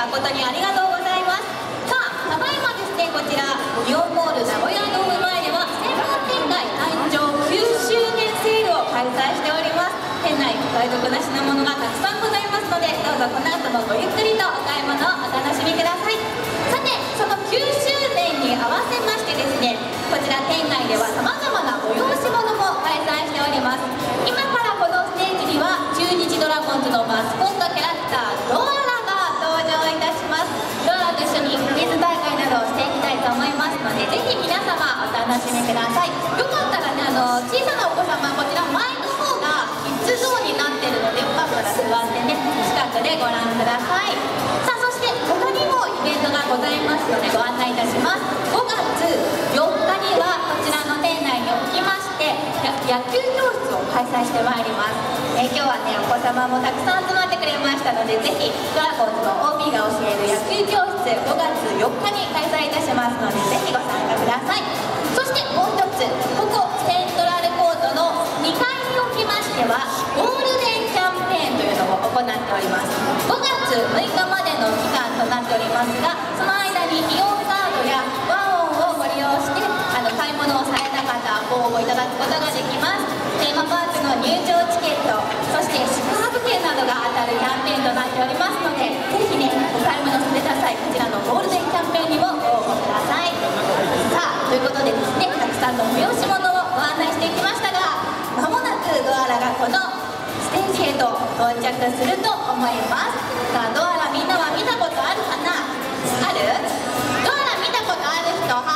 誠にありがとうございます。さあただいまですねこちらイオンモール名古屋ドーム前では専門店街誕生9周年セールを開催しております。店内お買い得な品物がたくさんございますのでどうぞこの後もごゆっくりとお買い物をお楽しみください。さてその9周年に合わせましてですねこちら店内ではさお楽しみください。よかったらねあの小さなお子様こちら前の方がキッズゾーンになってるのでよかったら座ってね近くでご覧ください。さあそして他にもイベントがございますのでご案内いたします。5月4日にはこちらの店内におきまして野球教室を開催してまいります、え今日はねお子様もたくさん集まってくれましたのでぜひドラゴンズの OB が教える野球教室5月4日に開催いたしますのでぜひご参加ください。そしてもう一つここセントラルコートの2階におきましてはゴールデンキャンペーンというのを行っております。5月6日までの期間となっておりますがその間にイオンカードやワンオンをご利用してあの買い物をされた方ご応募いただくことができます。テーマパークの入場チケットそして宿泊券などが当たるキャンペーンとなっておりますのでぜひねお買い物された際こちらのゴールデンキャンペーンにもご応募くださいさあということでですねたくさんの催し物をご案内していきましたがまもなくドアラがこのステージへと到着すると思いますさあドアラみんなは見たことあるかなあるドアラ見たことある人は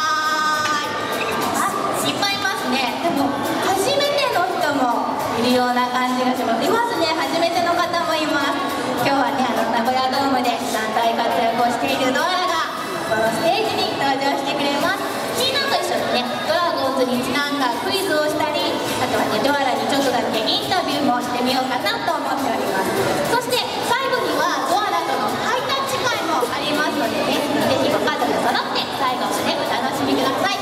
ーいあいっぱいいますねでも初めての人もいるような感じがしますいますね初めての方もいます。今日はねあの名古屋ドームで団体活躍をしているドアラがこのステージに登場してくれます。みんなと一緒にねドラゴンズにちなんだクイズをしたりあとはねドアラにちょっとだけインタビューもしてみようかなと思っております。そして最後にはドアラとのハイタッチ会もありますのでねぜひご家族揃って最後までお楽しみください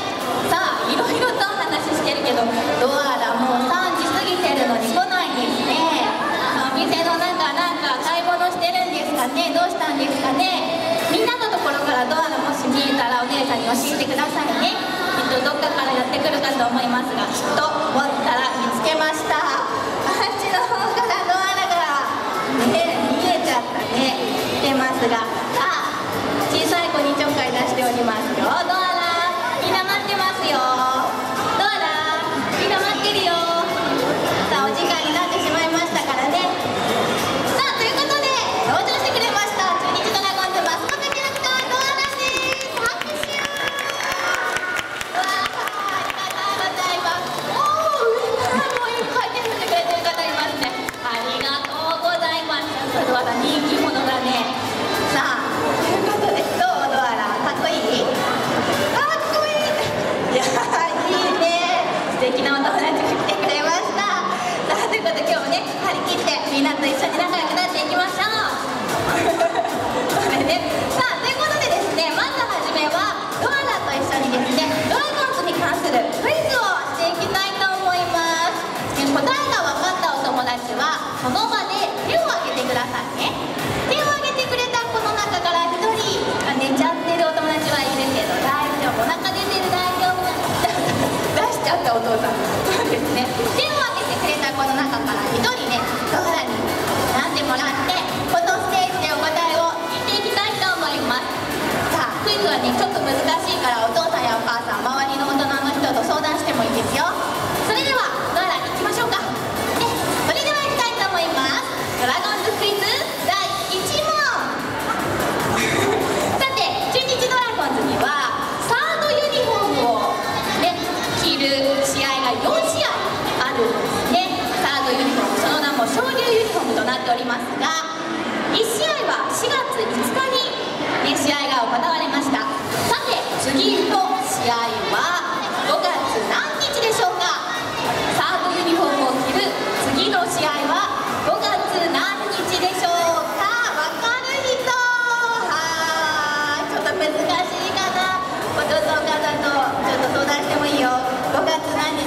さあいろいろとお話ししてるけどドアラもう3時過ぎてるのに来ないんですねお店の中なんか買い物してるんですかねどうしたんですかねみんなのところからドアラもし見えたらお姉さんに教えてくださいねきっとどっかかと思いますがきっと終わったら手を挙げてくださいね。手を挙げてくれた子の中から1人あ寝ちゃってるお友達はいるけど大丈夫お腹出てる大丈夫な出しちゃったお父さん。そうですね。手を挙げてくれた子の中から1人ねドアに選んでもらってこのステージでお答えを聞いていきたいと思います。さあクイズはねちょっと難しいからお父さんやお母さん周りの大人の人と相談してもいいですよ。それでは昇竜ユニフォームとなっておりますが1試合は4月5日に、ね、試合が行われました。さて次の試合は5月何日でしょうか？サードユニフォームを着る次の試合は5月何日でしょうか？わかる人！はちょっと難しいかな。ごちそうさんと。ちょっと相談してもいいよ。5月何日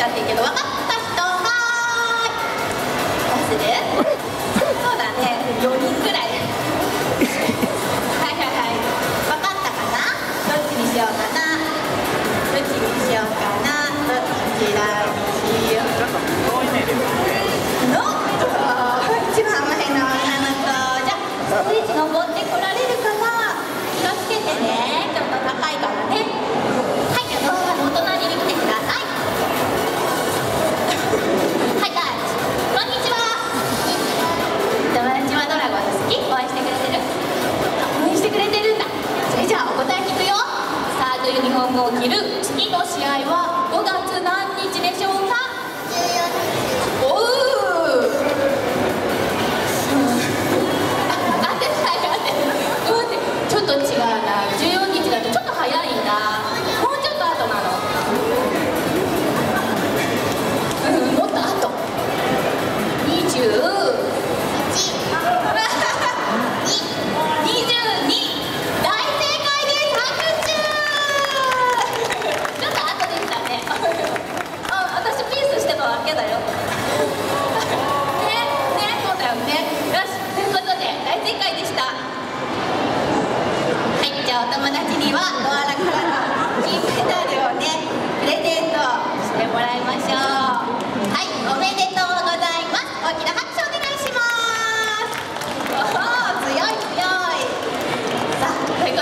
ちゃっていいけど分かった。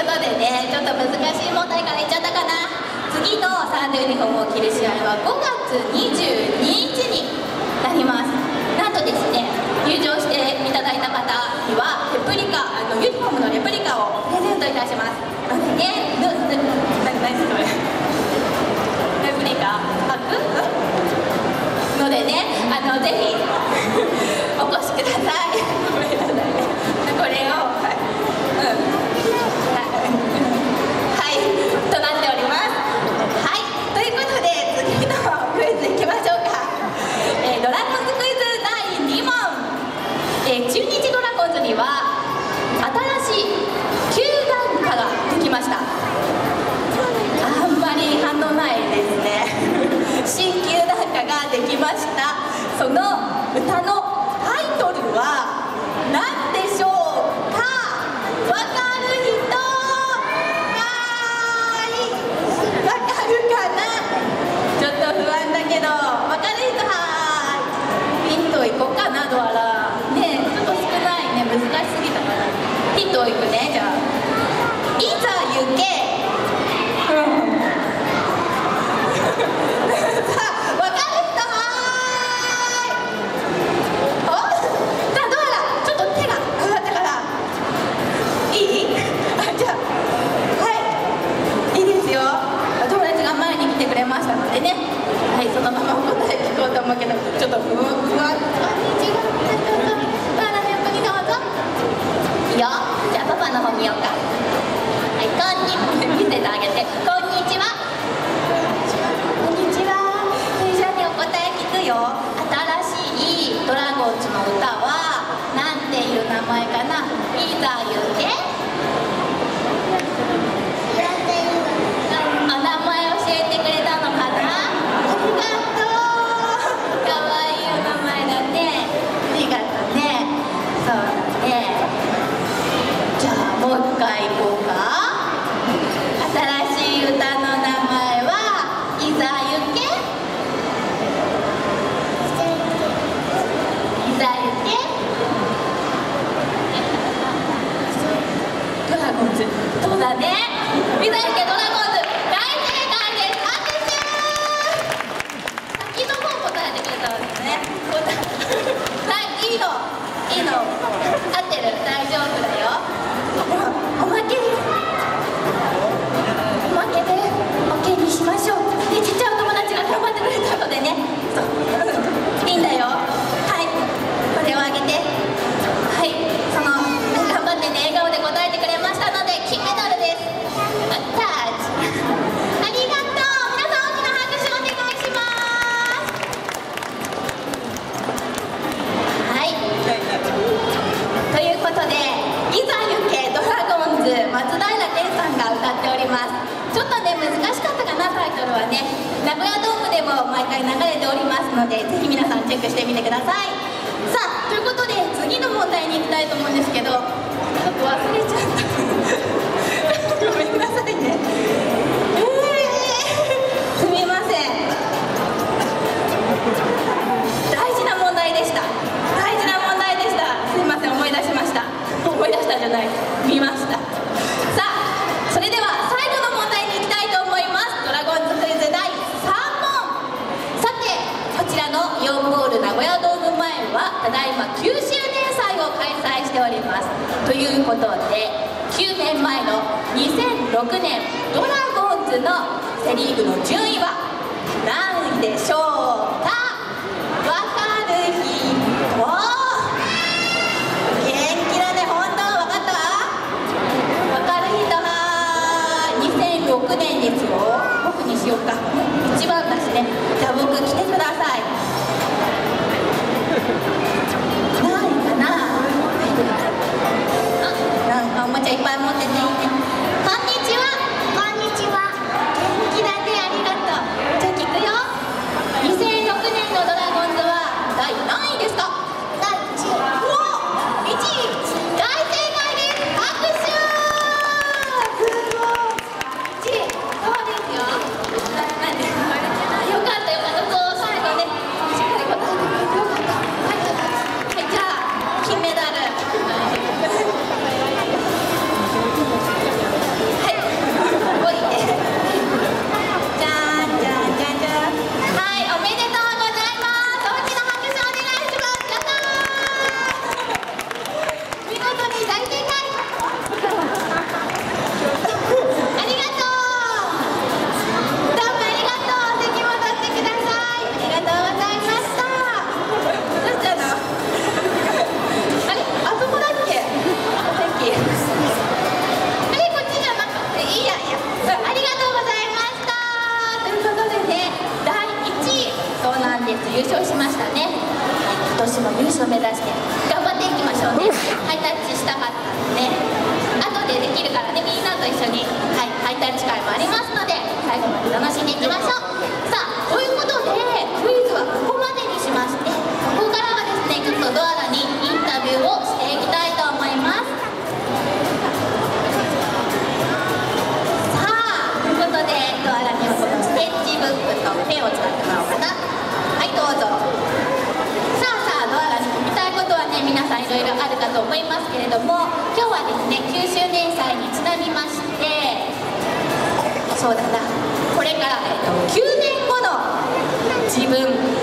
ことでねちょっと難しい問題からいっちゃったかな次のサンデーユニフォームを着る試合は5月22日になります。なんとですね入場していただいた方にはレプリカあのユニフォームのレプリカをプレゼントいたしますのでねどう何レプリカあくのでねあのぜひお越しくださいごめんなさいこれをい見ました。さあそれでは最後の問題に行きたいと思います。ドラゴンズクイズ第3問。さてこちらのイオンボール名古屋ドーム前はただいま9周年祭を開催しております。ということで9年前の2006年ドラゴンズのセ・リーグの順位は何位でしょう電鉄を僕にしようか。一番だしね。じゃあ僕来てください。はいどうぞ。さあさあドアラに聞きたいことはね皆さんいろいろあるかと思いますけれども今日はですね9周年祭にちなみましてそうだな。これから、えっと、9年後の自分。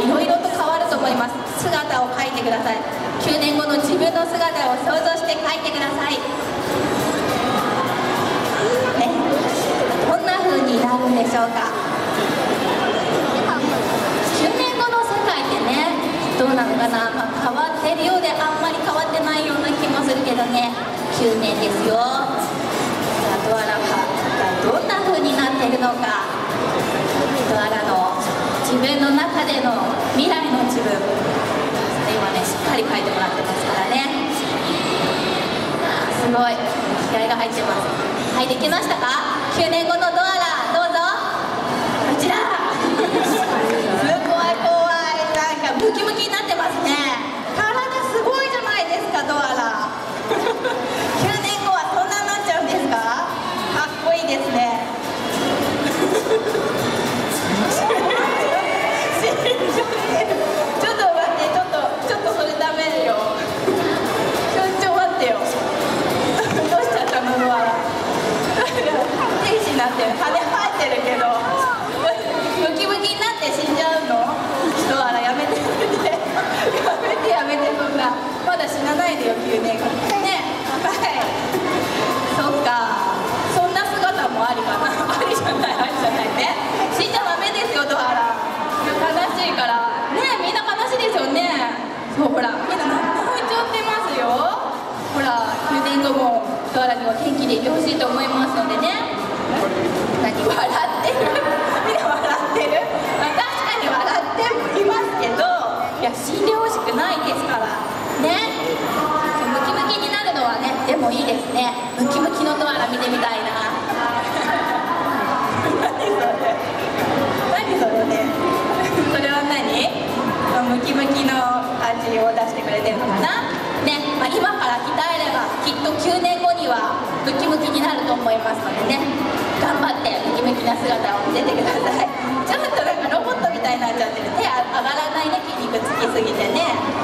いろいろと変わると思います。姿を描いてください。9年後の自分の姿を想像して描いてください。ねどんな風になるんでしょうか。9年後の世界ってねどうなのかな、まあ、変わってるようであんまり変わってないような気もするけどね。9年ですよ。じゃあドアラファがどんな風になってるのか。自分の中での未来の自分。今ねしっかり書いてもらってますからね。すごい。気合が入ってます。はいできましたか？9年後のドアラどうぞ。こちら。怖い怖い。なんかムキムキになってほらみんなどこちゃってますよ。ほら9年後もドアには元気でいてほしいと思いますのでね。何笑ってる？みんな笑ってる、確かに笑っていますけどいや死んでほしくないですから。ね。ムキムキになるのはねでもいいですね。ムキムキのドアラ見てみたいな。何それ？何それ？ね。それは何？ムキムキの出してくれてるのかな。ね、まあ、今から鍛えればきっと9年後にはムキムキになると思いますのでね。頑張ってムキムキな姿を見せてください。ちょっとなんかロボットみたいになっちゃってる。手上がらないね筋肉つきすぎてね。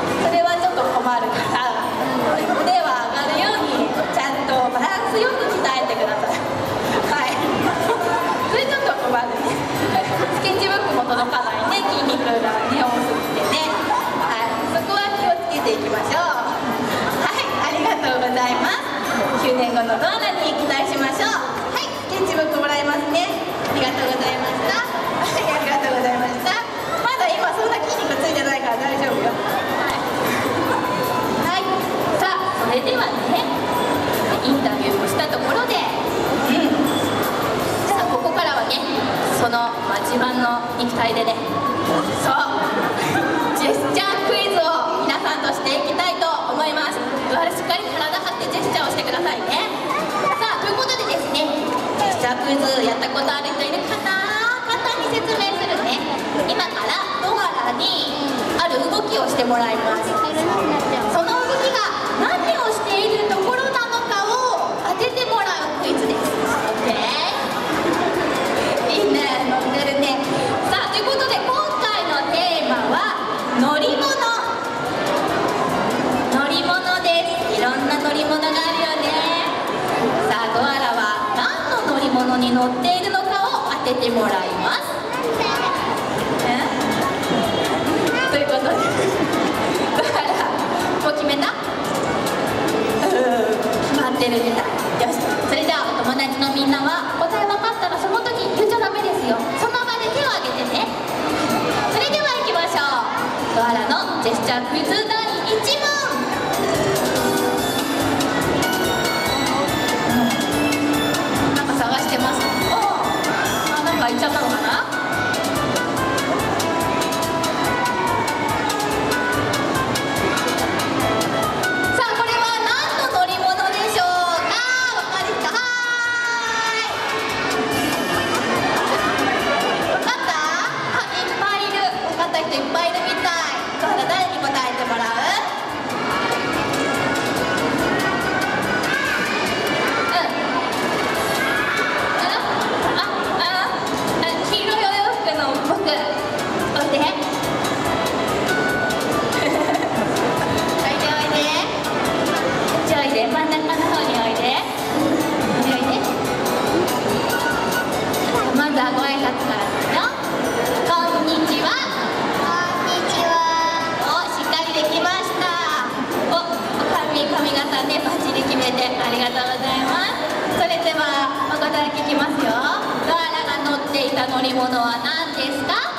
年後のドアラに期待しましょう。はいスケッチブックもらえますね。ありがとうございました。はいありがとうございました。まだ今そんな筋肉ついてないから大丈夫よ。はい、はい、さあそれではねインタビューをしたところでうん。さあここからはねその、まあ、自慢の肉体でね。そう。しっかり体張ってジェスチャーをしてくださいね。さあということでですねジェスチャークイズやったことある人いるかな簡単に説明するね。今からドアラにある動きをしてもらいます。その動きが何を乗っているのかを当ててもらいます。乗り物は何ですか？